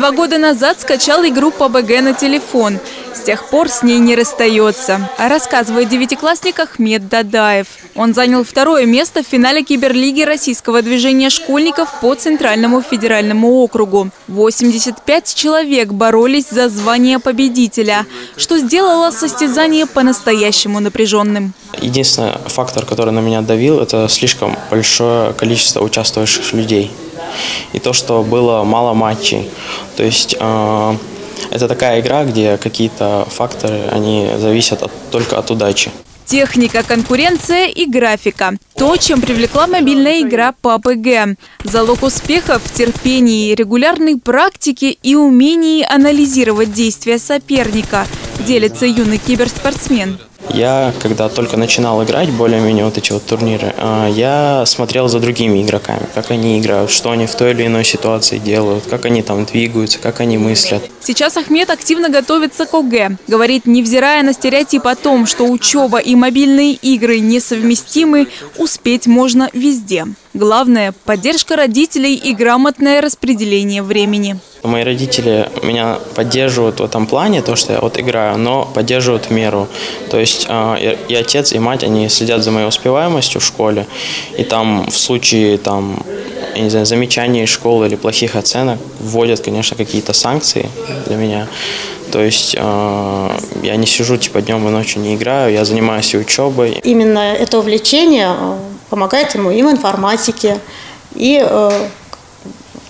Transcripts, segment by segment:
Два года назад скачал игру PUBG на телефон. С тех пор с ней не расстается. А рассказывает девятиклассник Ахмед Дадаев. Он занял второе место в финале киберлиги российского движения школьников по Центральному федеральному округу. 85 человек боролись за звание победителя, что сделало состязание по-настоящему напряженным. Единственный фактор, который на меня давил, это слишком большое количество участвующих людей. И то, что было мало матчей. То есть э, это такая игра, где какие-то факторы, они зависят от, только от удачи. Техника, конкуренция и графика. То, чем привлекла мобильная игра PUBG. Залог успеха в терпении, регулярной практике и умении анализировать действия соперника, делится юный киберспортсмен. Я, когда только начинал играть, более-менее вот эти вот турниры, а, я смотрел за другими игроками, как они играют, что они в той или иной ситуации делают, как они там двигаются, как они мыслят. Сейчас Ахмед активно готовится к ОГЭ. Говорит, невзирая на стереотип о том, что учеба и мобильные игры несовместимы, успеть можно везде. Главное – поддержка родителей и грамотное распределение времени. Мои родители меня поддерживают в этом плане, то, что я вот играю, но поддерживают в меру. То есть э, и отец, и мать, они следят за моей успеваемостью в школе. И там в случае там, я не знаю, замечаний школы или плохих оценок вводят, конечно, какие-то санкции для меня. То есть э, я не сижу типа днем и ночью не играю, я занимаюсь и учебой. Именно это увлечение э, помогает ему и в информатике, и, э,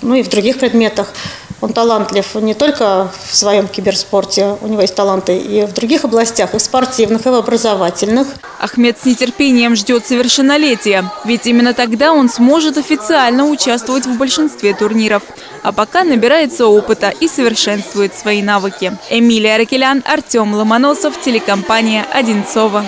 ну, и в других предметах. Он талантлив не только в своем киберспорте, у него есть таланты и в других областях, и в спортивных, и в образовательных. Ахмед с нетерпением ждет совершеннолетия, ведь именно тогда он сможет официально участвовать в большинстве турниров. А пока набирается опыта и совершенствует свои навыки. Эмилия Ракелян, Артем Ломоносов, телекомпания «Одинцова».